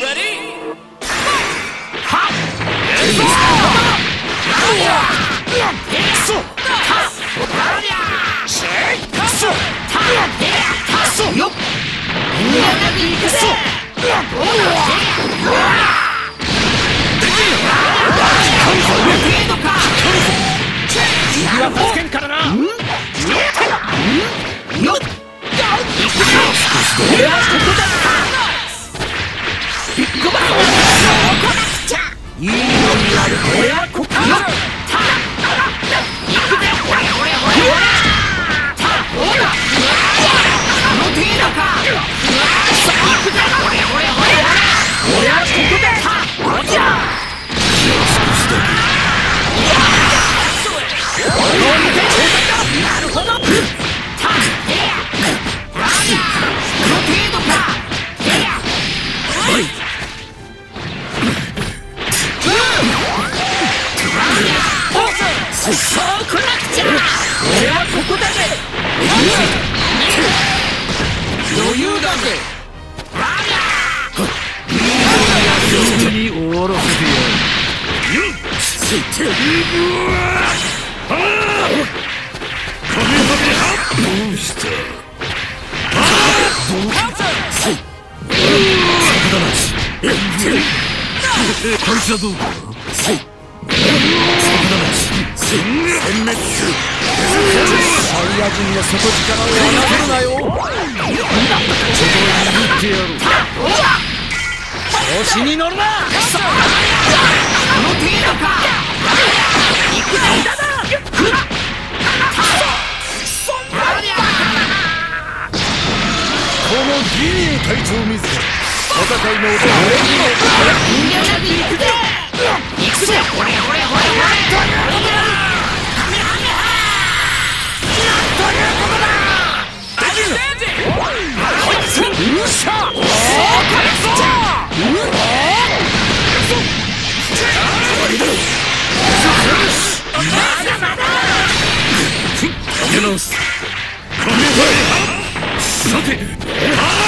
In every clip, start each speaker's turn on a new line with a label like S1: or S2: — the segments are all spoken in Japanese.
S1: 完全
S2: こいつはどうかせいサ
S3: イヤ人の底力を侮るなよそこ
S2: を握って
S3: やろ
S1: うに乗るなのかいくらだ
S2: このギリエ隊長自ら戦いの音を
S3: 俺
S1: に行くぜ行くぜほれほれほれほれ
S4: さて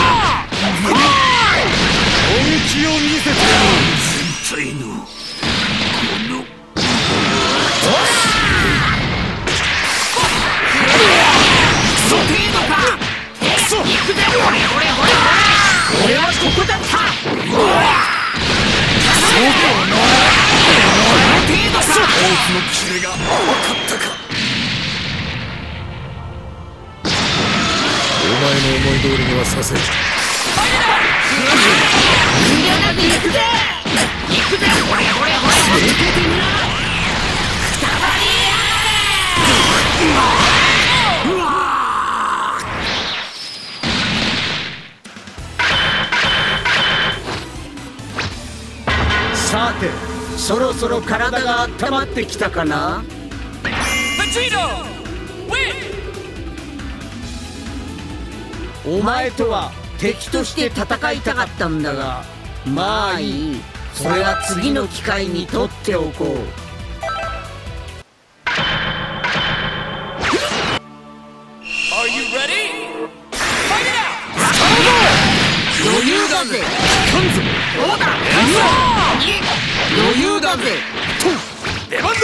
S3: のこの
S1: ソかクソ俺はここだったそうお前の
S3: キレがかったか
S4: お前の思い通りにはさせる。
S1: 行くぜさ
S3: て
S1: そろそろ体が温まってきたかな？お前とは敵として戦いたかったんだがまあいい。それは次の機会にとっておこう。余裕だぜ。う余裕だぜ。出番だ。う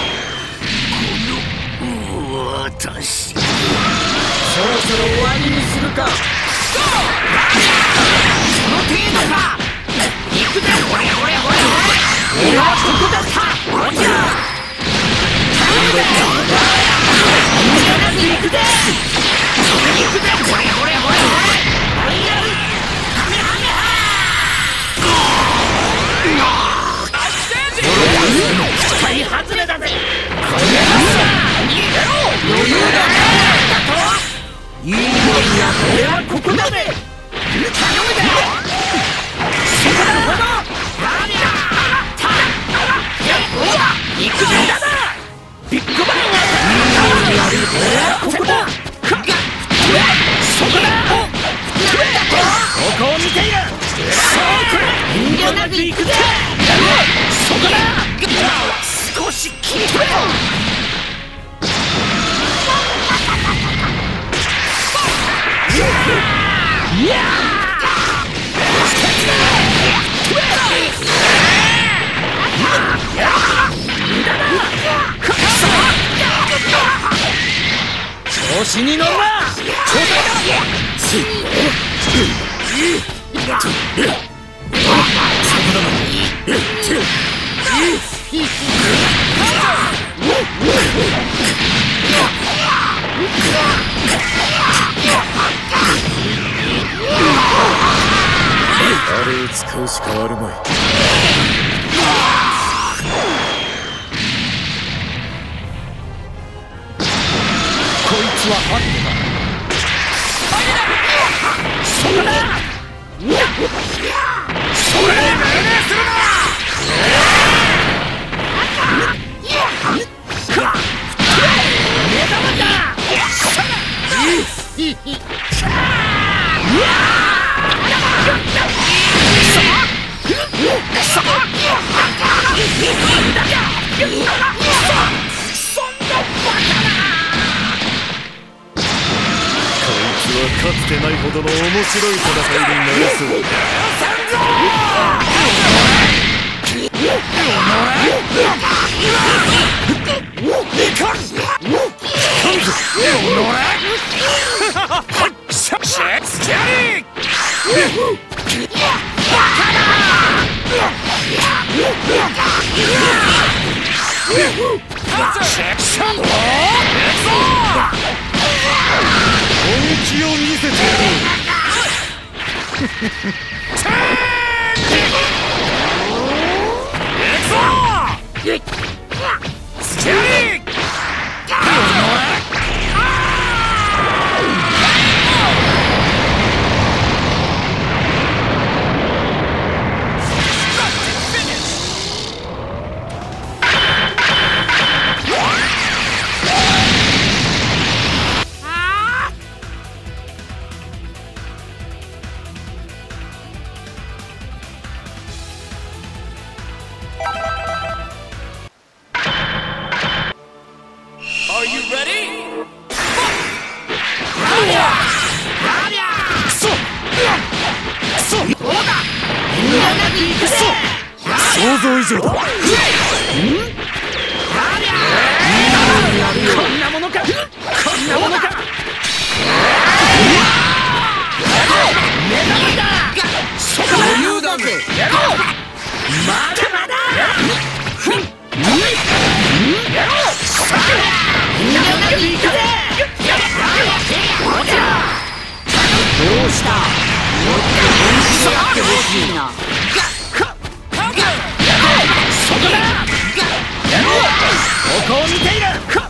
S4: し。そろ
S1: そろ終わりにするか。その程度か。行くぜほれほれほれほれ俺。はここだったおじゃ頼
S4: むぜ
S1: 行くぜ行くぜほれほれほれほれ俺はここだぜ調子に乗るな
S4: あれを使うしかあるま。い
S3: つはハンデだ。
S1: こいつは
S2: かつてないほどの面白い戦いになりそう
S1: 本
S3: 気を見せてやろう想像以上だこん
S1: なものかこんなものどうしたもっと本気でやってほしいなここを見ている。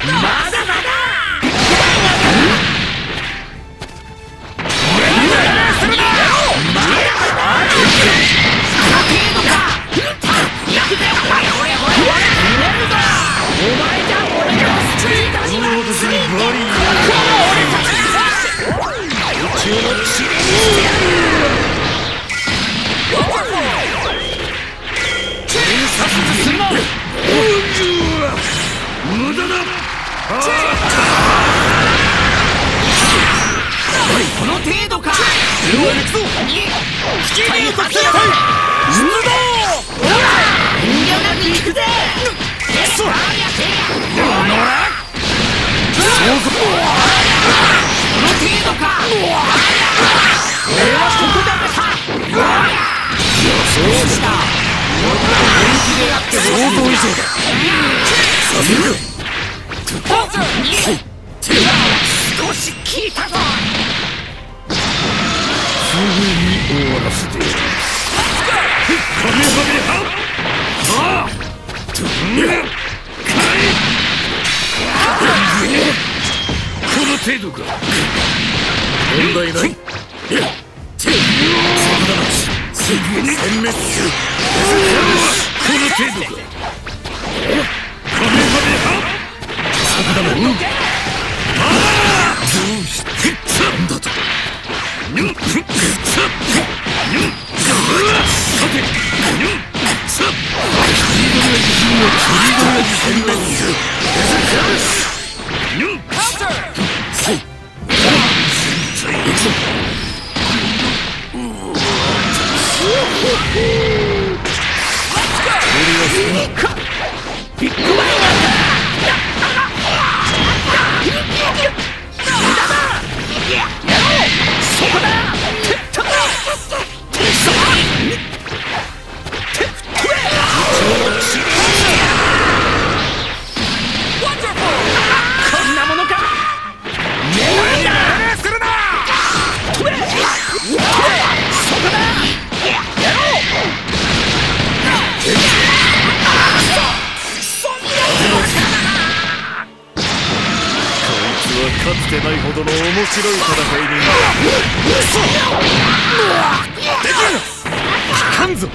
S3: 殺すんな無駄だ。
S1: この程度か行くぜ少し効いたぞすぐ
S2: に終わらせてやるカメハメハはこの程度か
S4: 問題ない殲滅するこの程
S1: 度か。カ
S2: ないほどの面白い戦いになる。できる。かんぞ。